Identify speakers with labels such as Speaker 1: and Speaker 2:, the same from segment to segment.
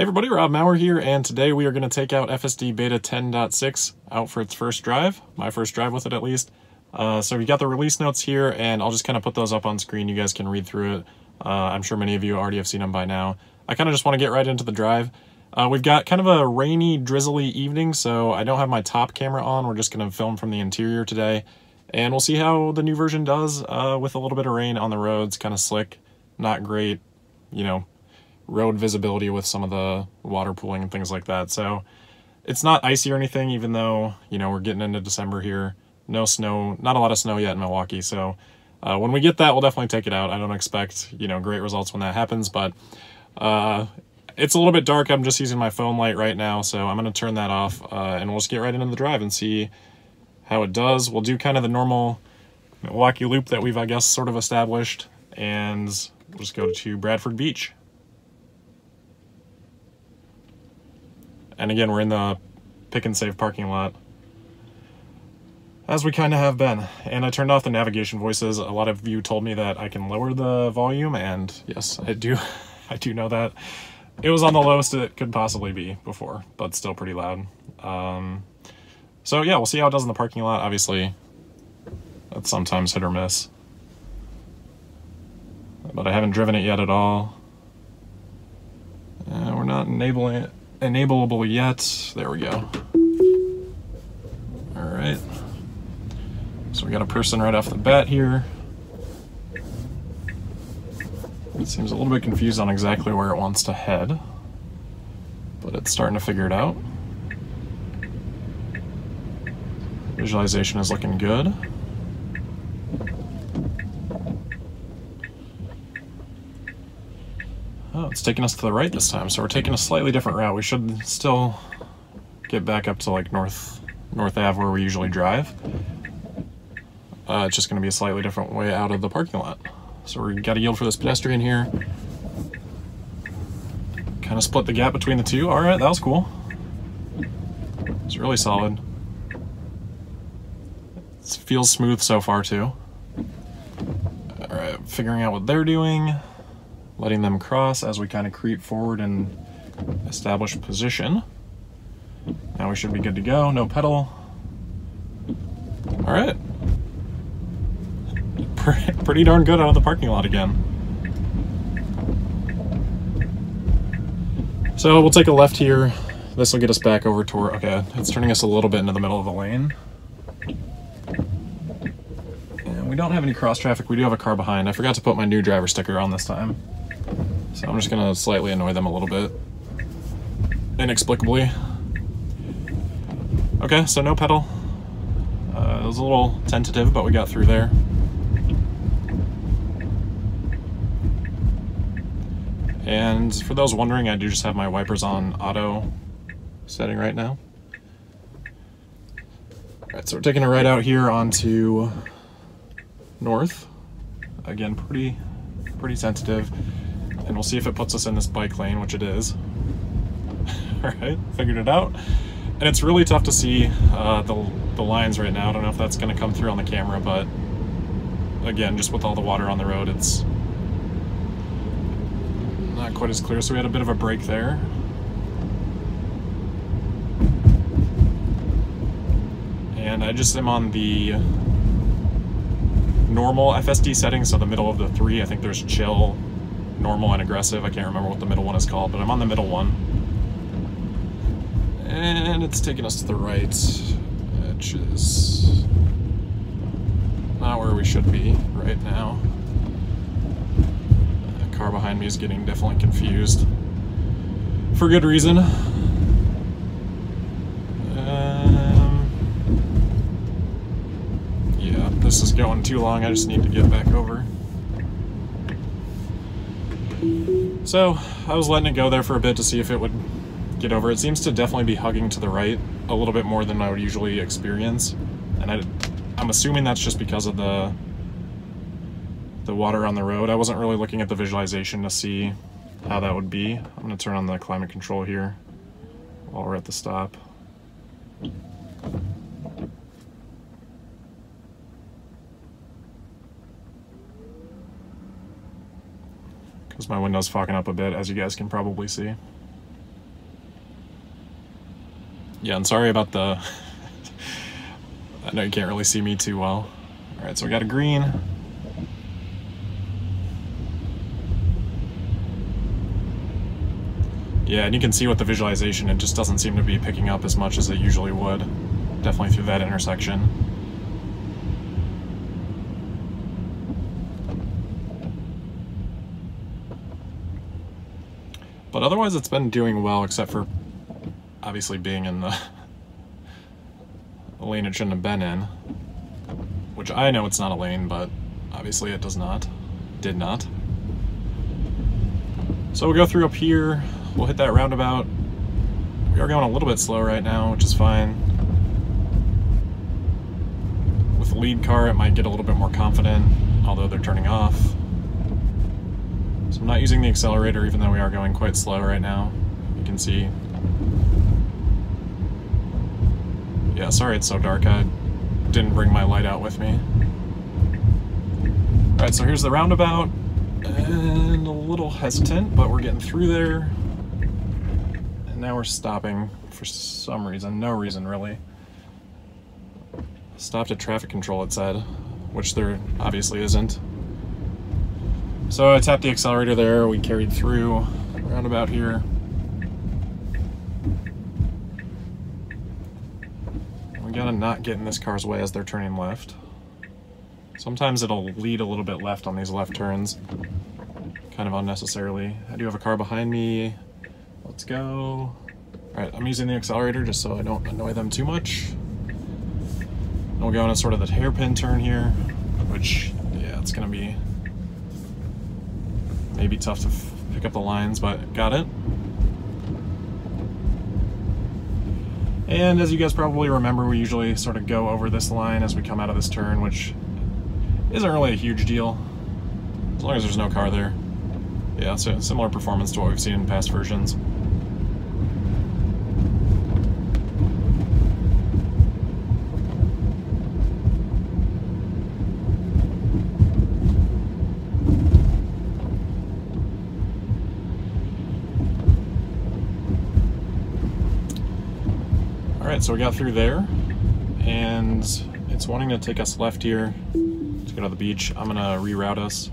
Speaker 1: Hey everybody, Rob Maurer here, and today we are going to take out FSD Beta 10.6 out for its first drive, my first drive with it at least. Uh, so we got the release notes here, and I'll just kind of put those up on screen. You guys can read through it. Uh, I'm sure many of you already have seen them by now. I kind of just want to get right into the drive. Uh, we've got kind of a rainy, drizzly evening, so I don't have my top camera on. We're just going to film from the interior today, and we'll see how the new version does uh, with a little bit of rain on the roads, kind of slick, not great, you know, road visibility with some of the water pooling and things like that. So it's not icy or anything, even though, you know, we're getting into December here. No snow, not a lot of snow yet in Milwaukee. So uh, when we get that, we'll definitely take it out. I don't expect, you know, great results when that happens, but uh, it's a little bit dark. I'm just using my phone light right now, so I'm going to turn that off, uh, and we'll just get right into the drive and see how it does. We'll do kind of the normal Milwaukee loop that we've, I guess, sort of established, and we'll just go to Bradford Beach. And again, we're in the Pick 'n Save parking lot. As we kind of have been. And I turned off the navigation voices. A lot of you told me that I can lower the volume, and yes, I do. I do know that. It was on the lowest it could possibly be before, but still pretty loud. Um, so yeah, we'll see how it does in the parking lot. Obviously, that's sometimes hit or miss. But I haven't driven it yet at all. Uh, we're not enabling it enableable yet. There we go. All right. So we got a person right off the bat here. It seems a little bit confused on exactly where it wants to head, but it's starting to figure it out. Visualization is looking good. It's taking us to the right this time, so we're taking a slightly different route. We should still get back up to like North North Ave where we usually drive. Uh, it's just going to be a slightly different way out of the parking lot. So we got to yield for this pedestrian here. Kind of split the gap between the two. All right, that was cool. It's really solid. It feels smooth so far too. All right, figuring out what they're doing letting them cross as we kind of creep forward and establish position. Now we should be good to go, no pedal. All right. Pretty darn good out of the parking lot again. So we'll take a left here. This will get us back over toward, okay, it's turning us a little bit into the middle of the lane. And we don't have any cross traffic. We do have a car behind. I forgot to put my new driver sticker on this time. So I'm just gonna slightly annoy them a little bit. Inexplicably. Okay, so no pedal. Uh, it was a little tentative, but we got through there. And for those wondering, I do just have my wipers on auto setting right now. Alright, so we're taking a right out here onto north. Again, pretty pretty sensitive and we'll see if it puts us in this bike lane, which it is. All right, figured it out. And it's really tough to see uh, the, the lines right now. I don't know if that's gonna come through on the camera, but again, just with all the water on the road, it's not quite as clear. So we had a bit of a break there. And I just am on the normal FSD setting, so the middle of the three. I think there's chill, normal and aggressive. I can't remember what the middle one is called, but I'm on the middle one. And it's taking us to the right, which is not where we should be right now. The car behind me is getting definitely confused. For good reason. Um, yeah, this is going too long. I just need to get back over. So I was letting it go there for a bit to see if it would get over. It seems to definitely be hugging to the right a little bit more than I would usually experience. And I, I'm assuming that's just because of the the water on the road. I wasn't really looking at the visualization to see how that would be. I'm to turn on the climate control here while we're at the stop. because my window's fucking up a bit, as you guys can probably see. Yeah, and sorry about the... I know you can't really see me too well. All right, so we got a green. Yeah, and you can see with the visualization, it just doesn't seem to be picking up as much as it usually would, definitely through that intersection. But otherwise, it's been doing well, except for obviously being in the, lane it shouldn't have been in. Which I know it's not a lane, but obviously it does not. Did not. So we'll go through up here. We'll hit that roundabout. We are going a little bit slow right now, which is fine. With the lead car, it might get a little bit more confident, although they're turning off. So I'm not using the accelerator, even though we are going quite slow right now. You can see. Yeah, sorry it's so dark. I didn't bring my light out with me. Alright, so here's the roundabout. And a little hesitant, but we're getting through there. And now we're stopping for some reason. No reason, really. Stopped at traffic control, it said. Which there obviously isn't. So I tapped the accelerator there, we carried through around about here. We gotta not get in this car's way as they're turning left. Sometimes it'll lead a little bit left on these left turns, kind of unnecessarily. I do have a car behind me. Let's go. All right, I'm using the accelerator just so I don't annoy them too much. And we'll go in a sort of the hairpin turn here, which, yeah, it's gonna be maybe tough to pick up the lines, but got it. And as you guys probably remember, we usually sort of go over this line as we come out of this turn, which isn't really a huge deal, as long as there's no car there. Yeah, so similar performance to what we've seen in past versions. Alright, so we got through there, and it's wanting to take us left here to go to the beach. I'm gonna reroute us.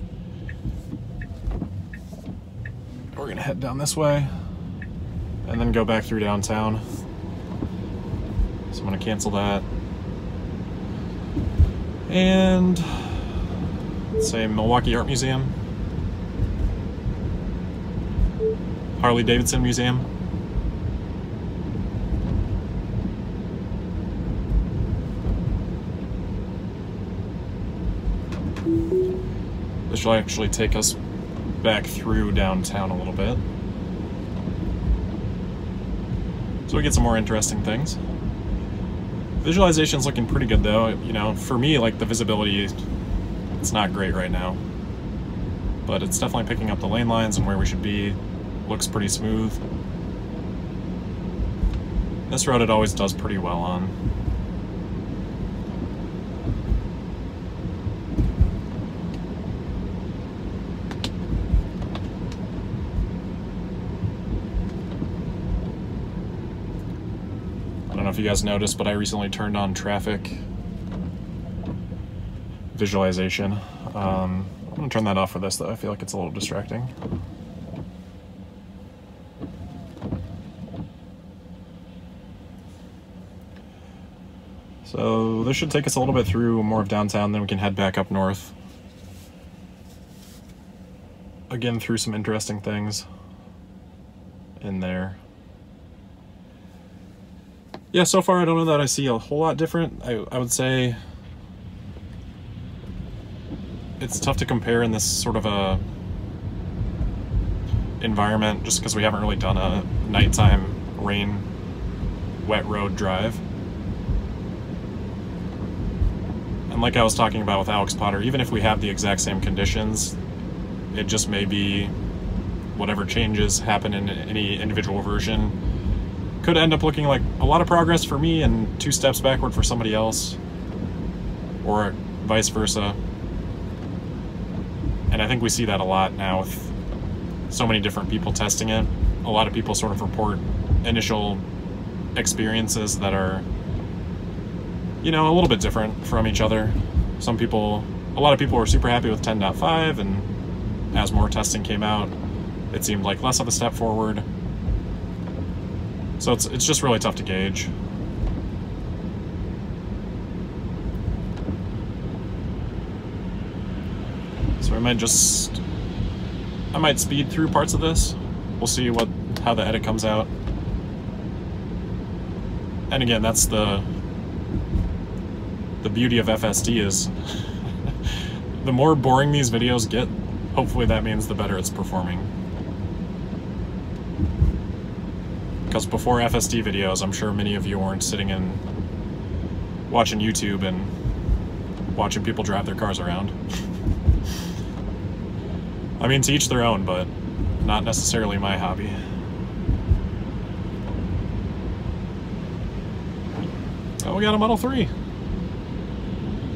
Speaker 1: We're gonna head down this way, and then go back through downtown. So I'm gonna cancel that. And, say Milwaukee Art Museum. Harley Davidson Museum. This actually take us back through downtown a little bit. So we get some more interesting things. Visualization's looking pretty good though. You know, for me, like the visibility, it's not great right now. But it's definitely picking up the lane lines and where we should be. Looks pretty smooth. This road it always does pretty well on. If you guys noticed, but I recently turned on traffic visualization. Um, I'm gonna turn that off for this though. I feel like it's a little distracting. So this should take us a little bit through more of downtown, then we can head back up north. Again, through some interesting things in there yeah, so far I don't know that I see a whole lot different. I, I would say it's tough to compare in this sort of a environment just because we haven't really done a nighttime rain wet road drive. And like I was talking about with Alex Potter, even if we have the exact same conditions, it just may be whatever changes happen in any individual version could end up looking like a lot of progress for me and two steps backward for somebody else, or vice versa. And I think we see that a lot now with so many different people testing it. A lot of people sort of report initial experiences that are, you know, a little bit different from each other. Some people, a lot of people were super happy with 10.5, and as more testing came out, it seemed like less of a step forward. So it's, it's just really tough to gauge. So I might just, I might speed through parts of this. We'll see what how the edit comes out. And again, that's the the beauty of FSD is the more boring these videos get, hopefully that means the better it's performing. Because before FSD videos, I'm sure many of you weren't sitting in watching YouTube and watching people drive their cars around. I mean, to each their own, but not necessarily my hobby. Oh, we got a Model 3.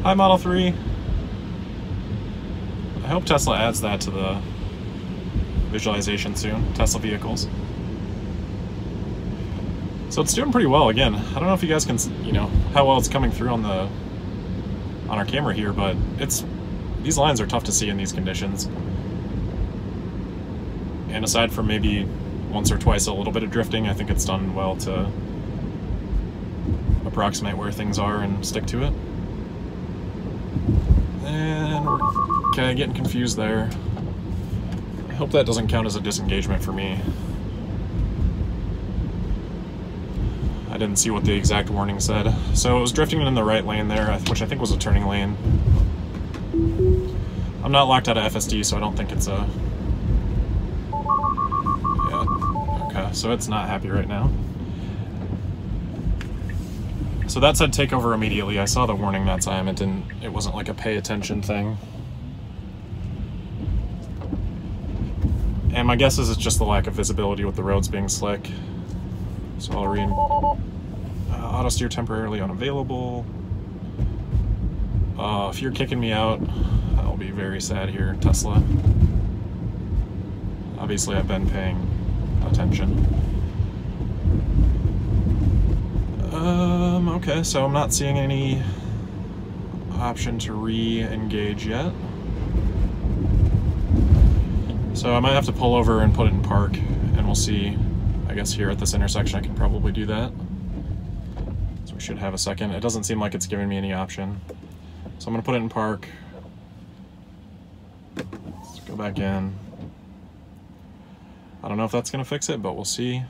Speaker 1: Hi, Model 3. I hope Tesla adds that to the visualization soon, Tesla vehicles. So it's doing pretty well again. I don't know if you guys can, you know, how well it's coming through on the on our camera here, but it's these lines are tough to see in these conditions. And aside from maybe once or twice a little bit of drifting, I think it's done well to approximate where things are and stick to it. And of getting confused there. I hope that doesn't count as a disengagement for me. Didn't see what the exact warning said. So it was drifting in the right lane there, which I think was a turning lane. I'm not locked out of FSD, so I don't think it's a... Yeah, okay, so it's not happy right now. So that said take over immediately. I saw the warning that time. It didn't, it wasn't like a pay attention thing. And my guess is it's just the lack of visibility with the roads being slick. So I'll uh, auto steer temporarily unavailable. Uh, if you're kicking me out, I'll be very sad here, Tesla. Obviously I've been paying attention. Um, okay, so I'm not seeing any option to re-engage yet. So I might have to pull over and put it in park, and we'll see. I guess here at this intersection I can probably do that. Should have a second. It doesn't seem like it's giving me any option. So I'm gonna put it in park. Let's go back in. I don't know if that's gonna fix it, but we'll see.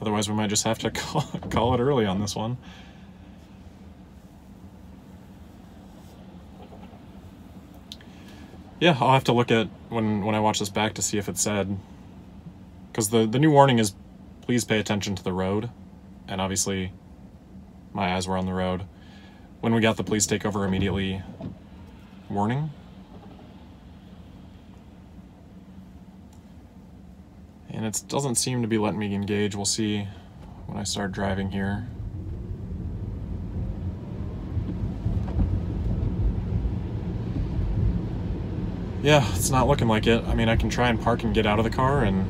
Speaker 1: Otherwise, we might just have to call, call it early on this one. Yeah, I'll have to look at when when I watch this back to see if it said because the the new warning is please pay attention to the road, and obviously my eyes were on the road when we got the police take over immediately warning. And it doesn't seem to be letting me engage. We'll see when I start driving here. Yeah, it's not looking like it. I mean, I can try and park and get out of the car and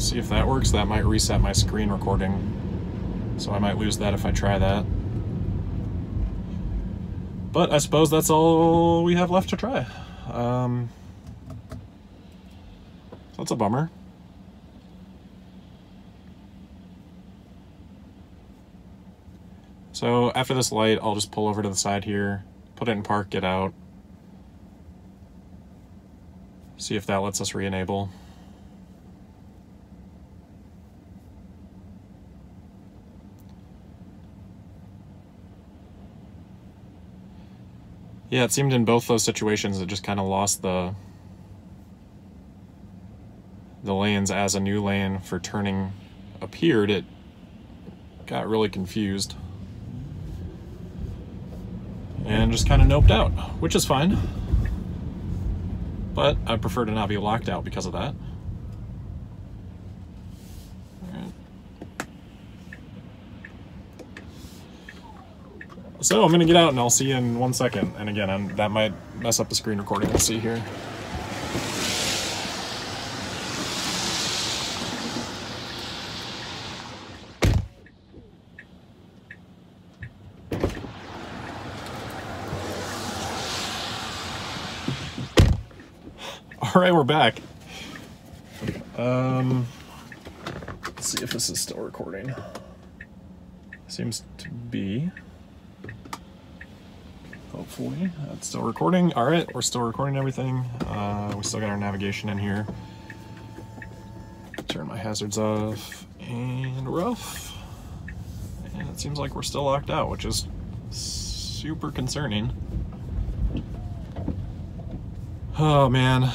Speaker 1: see if that works. That might reset my screen recording. So I might lose that if I try that. But I suppose that's all we have left to try. Um, that's a bummer. So after this light, I'll just pull over to the side here, put it in park, get out. See if that lets us re-enable. Yeah, it seemed in both those situations it just kind of lost the the lanes as a new lane for turning appeared, it got really confused. And just kind of noped out, which is fine. But I prefer to not be locked out because of that. So I'm gonna get out and I'll see you in one second. And again, I'm, that might mess up the screen recording. Let's see here. All right, we're back. Um, let's see if this is still recording. Seems to be. Hopefully, that's still recording. All right, we're still recording everything. Uh, we still got our navigation in here. Turn my hazards off and rough. And it seems like we're still locked out, which is super concerning. Oh man.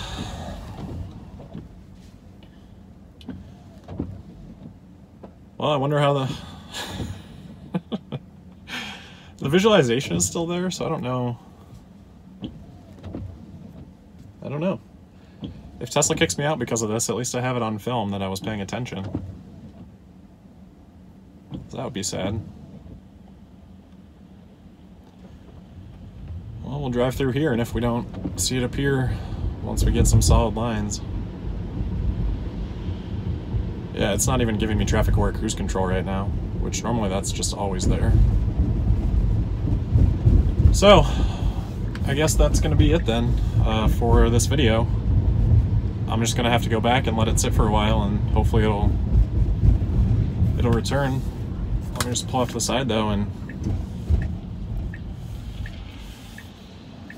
Speaker 1: Well, I wonder how the the visualization is still there, so I don't know. I don't know. If Tesla kicks me out because of this, at least I have it on film that I was paying attention. That would be sad. Well, we'll drive through here, and if we don't see it appear once we get some solid lines. Yeah, it's not even giving me traffic aware cruise control right now, which normally that's just always there. So, I guess that's going to be it then uh, for this video. I'm just going to have to go back and let it sit for a while and hopefully it'll it'll return. Let me just pull off to the side though and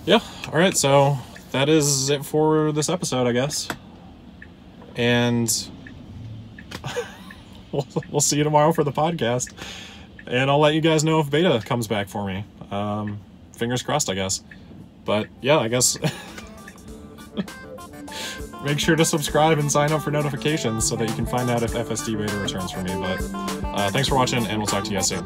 Speaker 1: yeah, all right, so that is it for this episode, I guess. And we'll, we'll see you tomorrow for the podcast. And I'll let you guys know if beta comes back for me. Um, fingers crossed, I guess. But yeah, I guess. Make sure to subscribe and sign up for notifications so that you can find out if FSD beta returns for me. But uh, thanks for watching, and we'll talk to you guys soon.